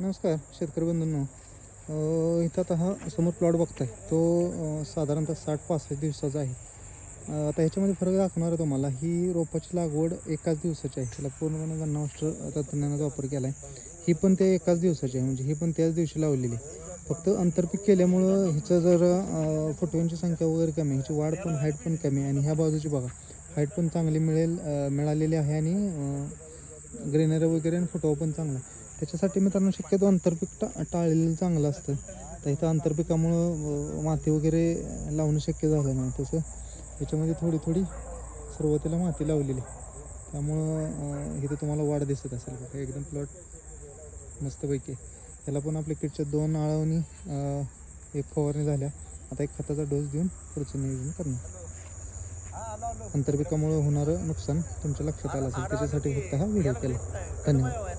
नमस्कार शेतकरी बंधूंनो इथं आता हा समोर प्लॉट बघताय. तो साधारणतः साठ पासष्ट दिवसाचा आहे. आता ह्याच्यामध्ये फरक दाखवणार आहे तुम्हाला ही रोपाची लागवड एकाच दिवसाची आहे. त्याला पूर्णपणे गन्नावस्त्र तंत्रज्ञानाचा वापर केला आहे ही पण ते एकाच दिवसाची आहे म्हणजे ही पण त्याच दिवशी लावलेली आहे. फक्त आंतरपीक केल्यामुळं हिचं जर फोटोंची संख्या वगैरे कमी आहे. वाढ पण हाईट पण कमी आहे. आणि ह्या बाजूची बघा हाईट पण चांगली मिळेल मिळालेली आहे आणि ग्रेनरी वगैरे आणि फोटो पण चांगला आहे. त्याच्यासाठी मित्रांनो शक्यतो आंतरपीक टा टाळलेलं चांगलं असतं. तर इथं आंतरपिकामुळं माती वगैरे लावणं शक्य झालं नाही. तसं याच्यामध्ये थोडी थोडी सुरुवातीला माती लावलेली. आहे. त्यामुळं इथं तुम्हाला वाढ दिसत असेल बघा. एकदम प्लॉट मस्तपैकी. त्याला याला पण आपल्या किटच्या दोन आळवणी एक फवारणी झाल्या. आता एक खताचा डोस देऊन पुढचं नियोजन करणार. आंतरपिकामुळं होणारं नुकसान तुमच्या लक्षात आलं असेल. त्याच्यासाठी फक्त हा व्हिडिओ केला. धन्यवाद.